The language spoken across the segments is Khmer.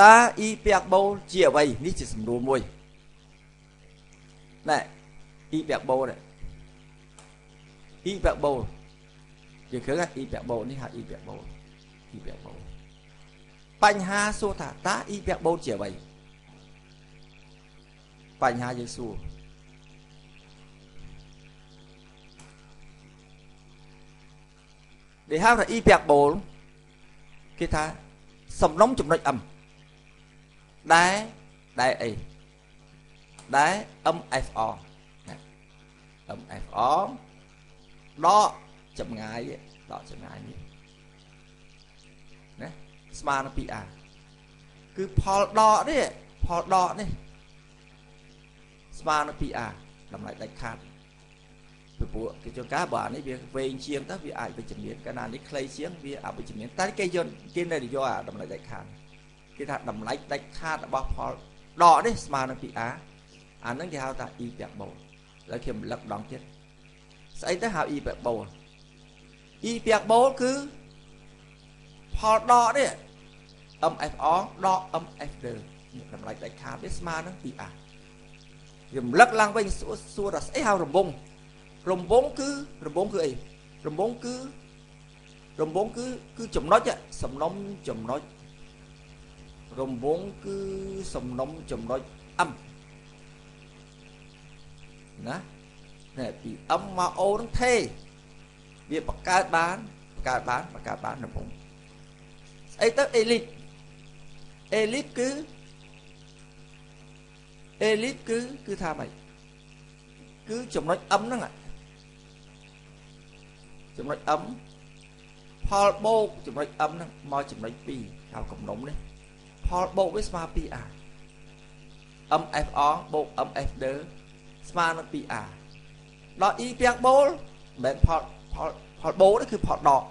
តើ e ពាក់បូលជាអ្វីនេះជាសំណួរមួយណែ e ពាក់បូល e ពាក់បូលយើងឃើញ e ពាក់បូលនេះហៅ e ពាក់បូល e ពាក់បូលបញ្ហាសួរថាតើ e ពាក់បូលជាអ្វីបញ្ហាយើងសួរដែលហៅថា e ពាក់បូលគេថាសំណុំចំណុច m ដែលដែលអីដែល MFR MFR ដកចម្ងាយដកចម្ងាយនេះណាស្មើនឹង 2R គឺផលដកនេះផលដកនេះស្មើនឹង 2R តម្លៃដាច់ខាតពីព្រោះគេជួនកាលបើអានេះវាវែងជាងទៅវាអាចវិជ្ជមានកាលណានេះខ្លីជាងវាអវិជ្ជមានតែគេយកគេនៅយកអាតម្លៃដាច់ខាត គេថាតម្លៃដាច់ខាតរបស់ផលដកនេះស្មើនឹង 2R អានឹងគេហៅថា E ពាក់បូលហើយខ្ញុំរំលឹកម្ដងទៀតស្អីទៅហៅ E ពាក់បូល E ពាក់បូលគឺផលដកនេះ MFR ដក MFR នេះតម្លៃដាច់ខាតវាស្មើនឹង 2R រំលឹកឡើងវិញសួរសួរថាស្អីហៅរំវងរំវងគឺរំវងគឺអីរំវងគឺរំវងគឺគឺចំណុចសំណុំចំណុច រំវងគឺសំណុំចំណុច M ណាណែពី M មក O នឹងថេវាបង្កើតបានបង្កើតបានបង្កើតបានរំវងស្អីទៅ elite elite គឺ elite គឺគឺថាម៉េចគឺចំណុច M ហ្នឹងចំណុច M ផលបូកចំណុច M ហ្នឹងមកចំណុច2ហៅកំណុំនេះ ផលបូកវាស្មើ 2R MFR បូក MFD ស្មើនឹង 2R ដល់ E ពាំងបូលមិនមែនផលផលផលបូកនេះគឺផលដក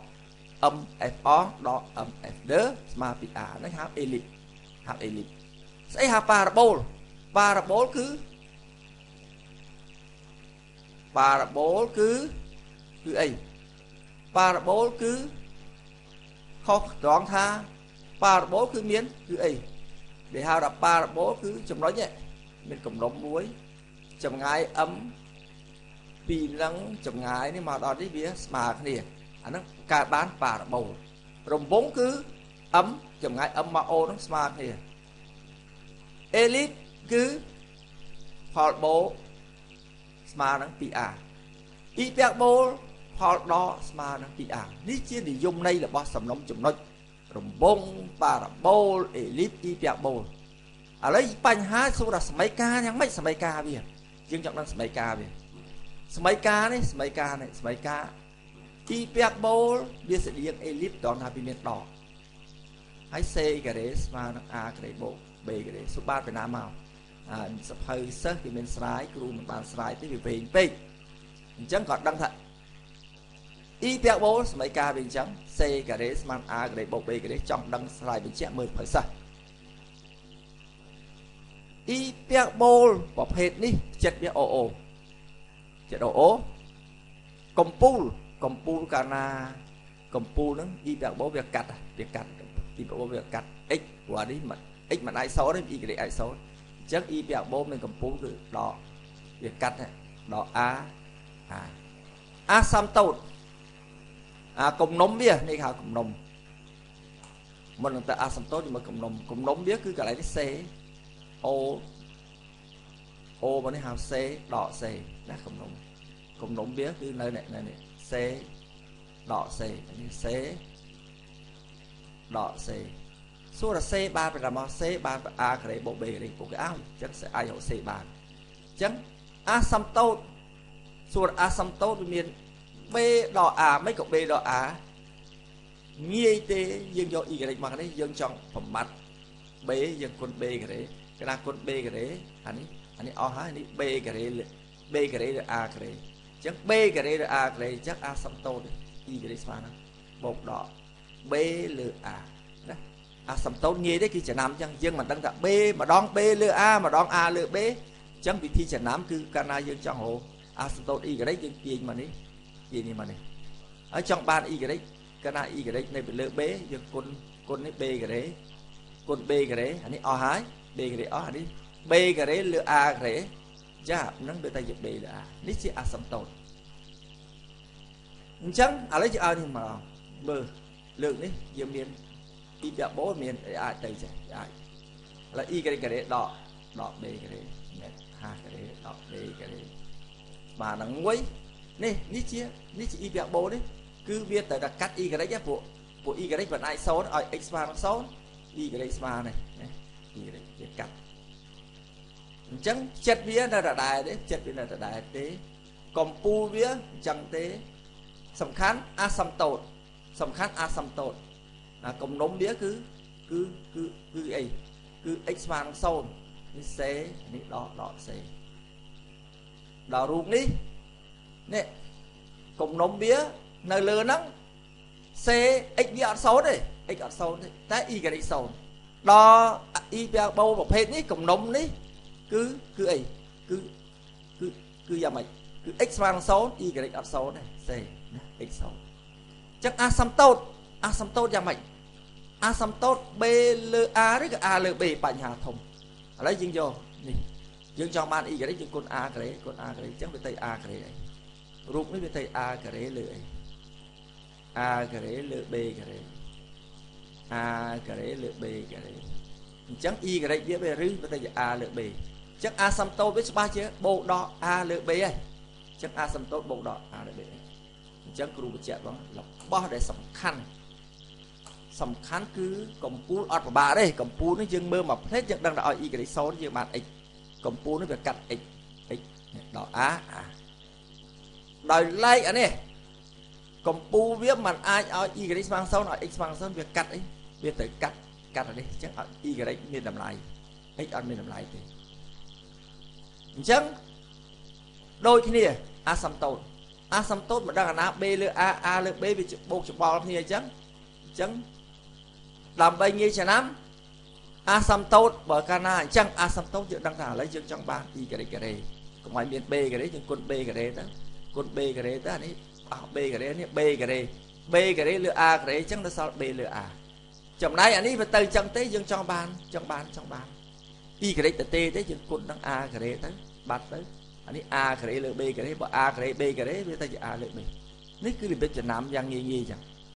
MFR ដល់ MFD ស្មើ 2R ហ្នឹងហៅ elite ហៅ elite ស្អីហៅ parabol parabol គឺ parabol គឺគឺអី parabol គឺខុសត្រង់ថា parabol គឺមានគឺអីដែលហៅថា parabol គឺចំណុចមានកំណុំមួយចម្ងាយ m ពីនឹងចម្ងាយនេះមកដល់នេះវាស្មើគ្នាអាហ្នឹងកើតបាន parabol រង្វង់គឺ m ចម្ងាយ m មក o ហ្នឹងស្មើគ្នា elite គឺផលបូស្មើនឹង 2r អ៊ីពាក់បូលផលដកស្មើនឹង 2r នេះជានិយមន័យរបស់សំណុំចំណុច រំវងប៉ារ៉ាបូលអេលីតអ៊ីពាក់បូលឥឡូវបញ្ហាសួរថាសម័យកាលយ៉ាងម៉េចសម័យកាលវាយើងចង់ដឹងសម័យកាលវាសម័យកាលនេះសម័យកាលនេះសម័យកាលអ៊ីពាក់បូលវាស្តៀងអេលីតតថាវាមានដកហើយសេការ៉េស្មើនឹង a ការ៉េបូក b ការ៉េសុបាទពីណាមកអាសភៅសិស្សគេមានស្រាយគ្រូមិនបានស្រាយទេវាវែងពេកអញ្ចឹងគាត់ដឹងថា e ពាក់បូលសម័យកាលវាអញ្ចឹង c ការ៉េស្មើ a ការ៉េបូក b ការ៉េចង់ដឹងស្រាយបញ្ជាក់មើលភៅសិស្ស e ពាក់បូលប្រភេទនេះចិត្តវា oo ចិត្ត oo កំពូលកំពូលកាលណាកំពូលហ្នឹង e ពាក់បូលវាកាត់វាកាត់ e ពាក់បូលវាកាត់ x ព្រោះអានេះមិន x មិនអាចសូន្យទេ y អាចសូន្យអញ្ចឹង e ពាក់បូលមានកំពូលគឺដកវាកាត់ដក a a អាសំតូត អាគំនុំវានេះហៅគំនុំមុននឹងទៅអាសំតូតជាមួយគំនុំគំនុំវាគឺកន្លែងនេះសេអូអូមកនេះហៅសេដកសេណាគំនុំគំនុំវាគឺនៅនៅនេះសេដកសេនេះសេដកសេសួរថាសេបានប្រកាមកសេបានអាការ៉េបូកបេការ៉េបូកអោអញ្ចឹងសេអាចរកសេបានអញ្ចឹងអាសំតូតសួរអាសំតូតវាមាន b ដល់ a មិនក៏ b ដល់ a ងាយទេយើងយក y មកនេះយើងចង់បំបត្តិ b យើងគុណ b ការ៉េកណាគុណ b ការ៉េអានេះអានេះអស់ហើយនេះ b ការ៉េ b ការ៉េឬ a ការ៉េអញ្ចឹង b ការ៉េឬ a ការ៉េអញ្ចឹង a សំតូត y ការ៉េស្មើនឹងបូកដល់ b លើ a ណាអាសំតូនងាយទេគឺចំណាំអញ្ចឹងយើងមិនដឹងថា b ម្ដង b លើ a ម្ដង a លើ b អញ្ចឹងវិធីចំណាំគឺកាលណាយើងចង់រកអាសំតូន y ការ៉េយើងទាញមកនេះ ទាញនេះមកនេះហើយចង់បាន y ការ៉េកាលណា y ការ៉េនៅពីលើ b យើងគុណគុណនេះ b ការ៉េគុណគុណ b ការ៉េអានេះអស់ហើយ b ការ៉េអស់អានេះ b ការ៉េលើ a ការ៉េចាហ្នឹងវាតែជា b លើ a នេះជាអាសំតូនអញ្ចឹងឥឡូវយើងឲ្យនេះមកមើលលើកនេះយើងមាន e ប្រាប់បូមានអាចទៅចេះអាចឥឡូវ e ការ៉េការ៉េដកដក b ការ៉េមាន5ការ៉េដក b ការ៉េស្មើនឹង1 នេះនេះជានេះជា e ប្រាប់បូនេះគឺវាត្រូវតែកាត់ e ការ៉េពួកពួក e ការ៉េមិនអាច0ឲ្យ x ស្មើនឹង0 e ការ៉េស្មើនេះ e ការ៉េវាកាត់អញ្ចឹងចិត្តវានៅដដែលទេចិត្តវានៅដដែលទេកំពូលវាអញ្ចឹងទេ សំខាន់អាសំតូតសំខាន់អាសំតូតអាគំនុំវាគឺគឺគឺគឺអីគឺ x ស្មើនឹង0នេះសេនេះដកដកសេដល់រូបនេះ នេះគំនុំវានៅលើហ្នឹងសេ x វាអត់0ទេ x អត់0ទេតែ y ក0ដល់ y ប្រាប់បូប្រភេទនេះគំនុំនេះគឺគឺអីគឺគឺគឺយ៉ាងម៉េចគឺ x ស្មើនឹង0 y អត់0ទេសេណា x 0អញ្ចឹងអាសំតូតអាសំតូតយ៉ាងម៉េចអាសំតូត b លើ a ឬក៏ a លើ b បញ្ហាធំឥឡូវយើងយកនេះយើងចង់បាន y យើងគុណ a ការ៉េគុណ a ការ៉េអញ្ចឹងវាទៅ a ការ៉េអី រូបនេះវាទៅ a ការ៉េលើអី a ការ៉េលើ b ការ៉េ a ការ៉េលើ b ការ៉េអញ្ចឹង e ការ៉េវាវារឹសវាទៅជា a លើ b អញ្ចឹង a សំតូតវាច្បាស់ជាបូកដក a លើ b ហើយអញ្ចឹង a សំតូតបូកដក a លើ b អញ្ចឹងគ្រូបញ្ជាក់បងរបស់ដែលសំខាន់សំខាន់គឺកម្ពូលអត់ប្របាក់ទេកម្ពូលនេះយើងមើលមកផ្លេតយើងដឹងថាឲ្យ y ក្រេ0យើងបាន x កម្ពូលនេះវាកាត់ x x ដល់ a a ដោយឡែកអានេះកម្ពូលវាមិនអាចឲ្យ y ក្រេស្មើ0ឲ្យ x ស្មើ0វាកាត់អីវាត្រូវកាត់កាត់អានេះអញ្ចឹងឲ្យ y ក្រេមានតម្លៃ x អត់មានតម្លៃទេអញ្ចឹងដូចគ្នាអាសំតូនអាសំតូនមិនដឹងអាណា b លើ a a លើ b វាបូកច្បល់គ្នាអញ្ចឹងអញ្ចឹងដើម្បីងាយឆ្នាំអាសំតូតបើកាលណាអញ្ចឹងអាសំតូតយើងដឹងថាឥឡូវយើងចង់បាន e ការ៉េការ៉េកុំឲ្យមាន b ការ៉េយើងគុណ b ការ៉េទៅ គុណ b ការ៉េទៅអានេះអស់ b ការ៉េនេះ b ការ៉េ b ការ៉េលើ a ការ៉េអញ្ចឹងនៅសល់ b លើ a ចំណែកអានេះវាទៅអញ្ចឹងទេយើងចង់បានចង់បានចង់បាន e ការ៉េទៅទេទេយើងគុណនឹង a ការ៉េទៅបាត់ទៅអានេះ a ការ៉េលើ b ការ៉េបើ a ការ៉េ b ការ៉េវាទៅជា a លើ b នេះគឺរបៀបចំណាំយ៉ាងងាយងាយអញ្ចឹង